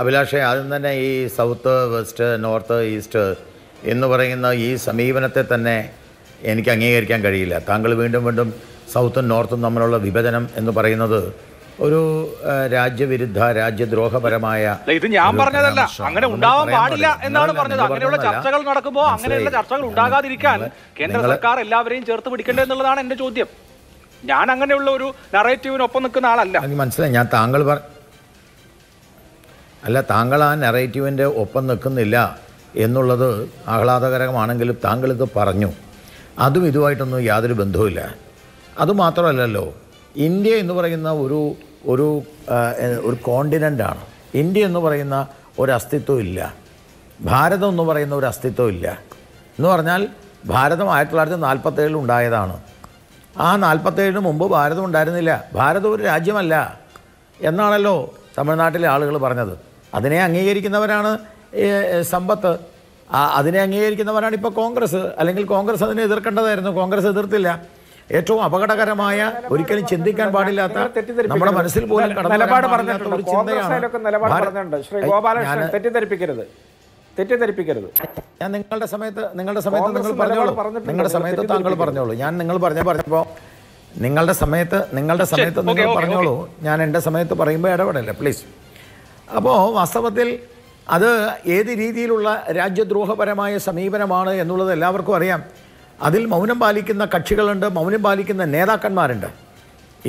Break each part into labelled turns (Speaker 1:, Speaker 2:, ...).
Speaker 1: അഭിലാഷെ ആദ്യം തന്നെ ഈ സൗത്ത് വെസ്റ്റ് നോർത്ത് ഈസ്റ്റ് എന്ന് പറയുന്ന ഈ സമീപനത്തെ തന്നെ എനിക്ക് അംഗീകരിക്കാൻ കഴിയില്ല. താങ്കൾ വീണ്ടും വീണ്ടും സൗത്തും നോർത്തും തമ്മിലുള്ള വിഭജനം എന്ന് പറയുന്നത് ഒരു രാജ്യവിരുദ്ധ രാജ്യദ്രോഹപരമായ
Speaker 2: ഇത് ഞാൻ പറഞ്ഞതല്ല. അങ്ങനെ ഉണ്ടാവാൻ പാടില്ല. എന്നാണ് പറഞ്ഞത്. അങ്ങനെയുള്ള ചർച്ചകൾ നടക്കുമ്പോൾ അങ്ങനെയുള്ള ചർച്ചകൾ ഉണ്ടാകാതിരിക്കാൻ കേന്ദ്ര സർക്കാർ എല്ലാവരെയും ചേർത്ത് പിടിക്കേണ്ടത് എന്നുള്ളതാണ് എന്റെ ചോദ്യം. ഞാൻ അങ്ങനെയുള്ള ഒരു നറേറ്റീവിനൊപ്പം നിൽക്കുന്ന ആളല്ല.
Speaker 1: മനസ്സിലായി. ഞാൻ താങ്കൾ അല്ല താങ്കൾ ആ നെറേറ്റീവിന്റെ ഒപ്പം നിൽക്കുന്നില്ല എന്നുള്ളത് ആഹ്ലാദകരമാണെങ്കിലും താങ്കൾ ഇത് പറഞ്ഞു. അതും ഇതുമായിട്ടൊന്നും യാതൊരു ബന്ധവുമില്ല. അതുമാത്രമല്ലല്ലോ ഇന്ത്യ എന്ന് പറയുന്ന ഒരു ഒരു ഒരു കോണ്ടിനന്റാണ് ഇന്ത്യ എന്ന് പറയുന്ന ഒരു അസ്തിത്വം ഇല്ല ഭാരതം എന്ന് പറയുന്ന ഒരു അസ്തിത്വം ഇല്ല എന്ന് പറഞ്ഞാൽ ഭാരതം ആയിരത്തി തൊള്ളായിരത്തി നാൽപ്പത്തേഴിൽ ഉണ്ടായതാണ്. ആ നാൽപ്പത്തേഴിന് മുമ്പ് ഭാരതം ഉണ്ടായിരുന്നില്ല. ഭാരതം ഒരു രാജ്യമല്ല. എന്നാണല്ലോ തമിഴ്നാട്ടിലെ ആളുകൾ പറഞ്ഞത്. അതിനെ അംഗീകരിക്കുന്നവരാണ് സമ്പത്ത്. അതിനെ അംഗീകരിക്കുന്നവരാണ് ഇപ്പോൾ കോൺഗ്രസ്. അല്ലെങ്കിൽ കോൺഗ്രസ് അതിനെ എതിർക്കേണ്ടതായിരുന്നു. കോൺഗ്രസ് എതിർത്തില്ല. ഏറ്റവും അപകടകരമായ ഒരിക്കലും ചിന്തിക്കാൻ പാടില്ലാത്ത നമ്മുടെ മനസ്സിൽ പോലും
Speaker 3: നിലപാട് പറഞ്ഞിട്ടുണ്ട്. ശ്രീ
Speaker 1: ഏയ്,
Speaker 3: ഗോപാലകൃഷ്ണൻ
Speaker 1: ഞാൻ
Speaker 3: തെറ്റിദ്ധരിപ്പിക്കരുത്. തെറ്റിദ്ധരിപ്പിക്കരുത്.
Speaker 1: ഞാൻ നിങ്ങളുടെ സമയത്ത് നിങ്ങളുടെ സമയത്ത് നിങ്ങൾ പറഞ്ഞോളൂ. നിങ്ങളുടെ സമയത്ത് താങ്കൾ പറഞ്ഞോളൂ. ഞാൻ നിങ്ങൾ പറഞ്ഞ പറഞ്ഞപ്പോൾ നിങ്ങളുടെ സമയത്ത് നിങ്ങളുടെ സമയത്ത് നിങ്ങൾ പറഞ്ഞോളൂ. ഞാൻ എന്റെ സമയത്ത് പറയുമ്പോൾ ഇടപെടല്ലേ? പ്ലീസ് അപ്പോൾ വാസ്തവത്തിൽ അത് ഏത് രീതിയിലുള്ള രാജ്യദ്രോഹപരമായ സമീപനമാണ് എന്നുള്ളത് എല്ലാവർക്കും അറിയാം. അതിൽ മൗനം പാലിക്കുന്ന കക്ഷികളുണ്ട് മൗനം പാലിക്കുന്ന നേതാക്കന്മാരുണ്ട്.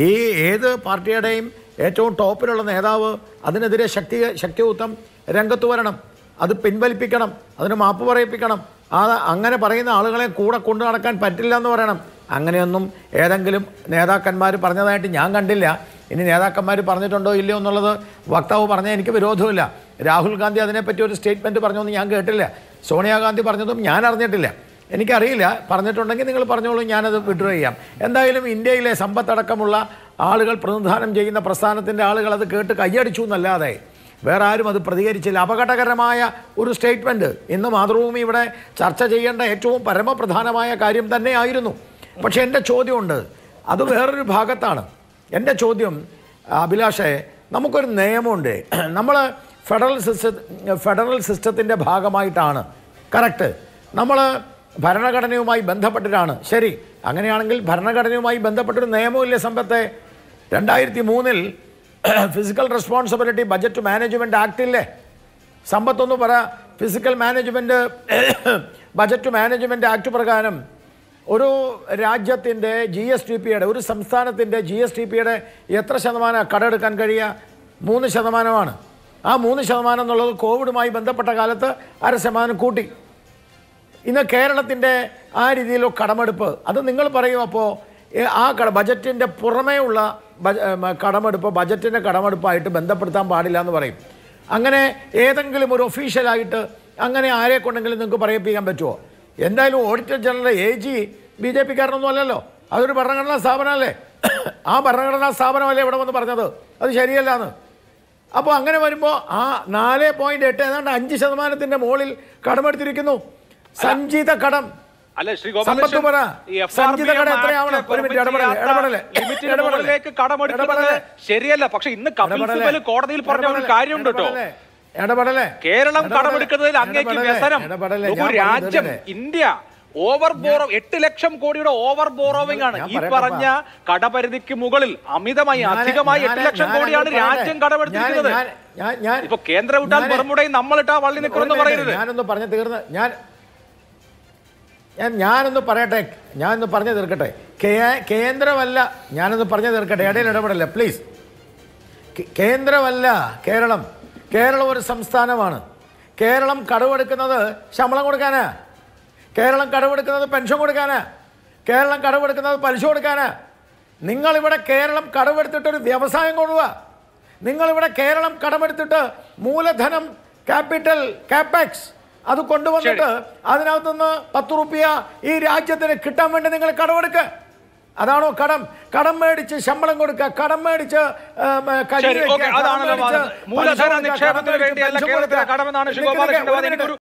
Speaker 1: ഈ ഏത് പാർട്ടിയുടെയും ഏറ്റവും ടോപ്പിലുള്ള നേതാവ് അതിനെതിരെ ശക്തി ശക്തിയുക്തം രംഗത്ത് വരണം അത് പിൻവലിപ്പിക്കണം അതിന് മാപ്പ് പറയിപ്പിക്കണം അത് അങ്ങനെ പറയുന്ന ആളുകളെ കൂടെ കൊണ്ടു നടക്കാൻ പറ്റില്ല എന്ന് പറയണം. അങ്ങനെയൊന്നും ഏതെങ്കിലും നേതാക്കന്മാർ പറഞ്ഞതായിട്ട് ഞാൻ കണ്ടില്ല. ഇനി നേതാക്കന്മാർ പറഞ്ഞിട്ടുണ്ടോ ഇല്ലയോ എന്നുള്ളത് വക്താവ് പറഞ്ഞാൽ എനിക്ക് വിരോധമില്ല. രാഹുൽ ഗാന്ധി അതിനെപ്പറ്റി ഒരു സ്റ്റേറ്റ്മെന്റ് പറഞ്ഞൊന്നും ഞാൻ കേട്ടില്ല. സോണിയാഗാന്ധി പറഞ്ഞതും ഞാൻ അറിഞ്ഞിട്ടില്ല. എനിക്കറിയില്ല. പറഞ്ഞിട്ടുണ്ടെങ്കിൽ നിങ്ങൾ പറഞ്ഞോളൂ ഞാനത് വിഡ്രോ ചെയ്യാം. എന്തായാലും ഇന്ത്യയിലെ സമ്പത്തടക്കമുള്ള ആളുകൾ പ്രതിനിധാനം ചെയ്യുന്ന പ്രസ്ഥാനത്തിന്റെ ആളുകൾ അത് കേട്ട് കയ്യടിച്ചു എന്നല്ലാതെ വേറെ ആരും അത് പ്രതികരിച്ചില്ല. അപകടകരമായ ഒരു സ്റ്റേറ്റ്മെന്റ് ഇന്ന് മാതൃഭൂമി ഇവിടെ ചർച്ച ചെയ്യേണ്ട ഏറ്റവും പരമപ്രധാനമായ കാര്യം തന്നെയായിരുന്നു. പക്ഷേ എന്റെ ചോദ്യമുണ്ട്. അത് വേറൊരു ഭാഗത്താണ്. എന്റെ ചോദ്യം അഭിലാഷേ നമുക്കൊരു നിയമമുണ്ട്. നമ്മൾ ഫെഡറൽ സിസ്റ്റ ഫെഡറൽ സിസ്റ്റത്തിന്റെ ഭാഗമായിട്ടാണ്. കറക്റ്റ്. നമ്മൾ ഭരണഘടനയുമായി ബന്ധപ്പെട്ടിട്ടാണ്. ശരി. അങ്ങനെയാണെങ്കിൽ ഭരണഘടനയുമായി ബന്ധപ്പെട്ടൊരു നിയമമില്ലേ സമ്പത്തെ? രണ്ടായിരത്തി മൂന്നിൽ ഫിസിക്കൽ റെസ്പോൺസിബിലിറ്റി ബജറ്റ് മാനേജ്മെന്റ് ആക്ടില്ലേ? സമ്പത്തൊന്ന് പറ fiscal management budget management act പ്രകാരം ഒരു രാജ്യത്തിന്റെ ജി എസ് ടി പിയുടെ ഒരു സംസ്ഥാനത്തിന്റെ ജി എസ് ടി പിയുടെ എത്ര ശതമാനം കടമെടുക്കാൻ കഴിയുക? മൂന്ന് ശതമാനമാണ്. ആ മൂന്ന് ശതമാനം എന്നുള്ളത് കോവിഡുമായി ബന്ധപ്പെട്ട കാലത്ത് അര ശതമാനം കൂട്ടി. ഇന്ന് കേരളത്തിന്റെ ആ രീതിയിലുള്ള കടമെടുപ്പ് അത് നിങ്ങൾ പറയും അപ്പോൾ ആ കട ബജറ്റിന്റെ പുറമേ ഉള്ള കടമെടുപ്പ് ബജറ്റിന്റെ കടമെടുപ്പായിട്ട് ബന്ധപ്പെടുത്താൻ പാടില്ല എന്ന് പറയും. അങ്ങനെ ഏതെങ്കിലും ഒരു ഒഫീഷ്യലായിട്ട് അങ്ങനെ ആരെക്കൊണ്ടെങ്കിലും നിങ്ങൾക്ക് പറയിപ്പിക്കാൻ പറ്റുമോ? എന്തായാലും auditor general A G B J പിക്കാരനൊന്നും അല്ലല്ലോ. അതൊരു ഭരണഘടനാ സ്ഥാപനമല്ലേ? ആ ഭരണഘടനാ സ്ഥാപനമല്ലേ ഇവിടെ വന്ന് പറഞ്ഞത്? അത് ശരിയല്ല എന്ന് അപ്പോൾ അങ്ങനെ വരുമ്പോൾ ആ നാല് പോയിന്റ് എട്ട് ഏതാണ്ട് അഞ്ച് ശതമാനത്തിന്റെ മുകളിൽ കടമെടുത്തിരിക്കുന്നു. സഞ്ചിത കടം.
Speaker 2: ശരിയല്ല. പക്ഷെ ഇന്ന് കപിൽ
Speaker 1: ഇടപെടൽ.
Speaker 2: സിബൽ കോടതിയിൽ പറഞ്ഞ ഒരു കാര്യമുണ്ട് കേട്ടോ.
Speaker 1: ഇടപെടൽ.
Speaker 2: കേരളം. കടമെടുക്കുന്നതിൽ അങ്ങേക്ക്. വ്യസനം. രാജ്യം ഇന്ത്യ ഓവർ ബോറോ എട്ട് ലക്ഷം കോടിയുടെ ഓവർ ബോറോവിംഗ് ആണ് ഈ പറഞ്ഞ കടപരിധിക്ക് മുകളിൽ അമിതമായി അധികമായി എട്ട് ലക്ഷം കോടിയാണ് രാജ്യം. കടമെടുത്തിരിക്കുന്നത്. ഇപ്പൊ കേന്ദ്ര വിട്ടാൽ ബർമുടയും നമ്മളിട്ടാ വള്ളി
Speaker 1: നിൽക്കുന്നു
Speaker 2: പറയരുത്.
Speaker 1: ഞാനൊന്ന് പറഞ്ഞു തീർന്ന് ഞാൻ ഞാൻ ഞാനൊന്ന് പറയട്ടെ ഞാനൊന്ന് പറഞ്ഞു തീർക്കട്ടെ. കേന്ദ്രമല്ല ഞാനൊന്ന് പറഞ്ഞു തീർക്കട്ടെ ഇടയിൽ ഇടപെടല്ലേ പ്ലീസ്. കേന്ദ്രമല്ല കേരളം. കേരളം ഒരു സംസ്ഥാനമാണ്. കേരളം കടവെടുക്കുന്നത് ശമ്പളം കൊടുക്കാനാ. കേരളം കടവെടുക്കുന്നത് പെൻഷൻ കൊടുക്കാനാ. കേരളം കടവെടുക്കുന്നത് പലിശ കൊടുക്കാനാ. നിങ്ങളിവിടെ കേരളം കടമെടുത്തിട്ടൊരു വ്യവസായം കൊണ്ടുപോവാ നിങ്ങളിവിടെ കേരളം കടമെടുത്തിട്ട് മൂലധനം ക്യാപിറ്റൽ കാപ്പാക്സ് അത് കൊണ്ടുവന്നിട്ട് അതിനകത്തുനിന്ന് പത്ത് റുപ്യ ഈ രാജ്യത്തിന് കിട്ടാൻ വേണ്ടി നിങ്ങൾ കടമെടുക്കുക അതാണോ കടം? കടം മേടിച്ച് ശമ്പളം കൊടുക്കുക കടം മേടിച്ച് കടം മേടിച്ച്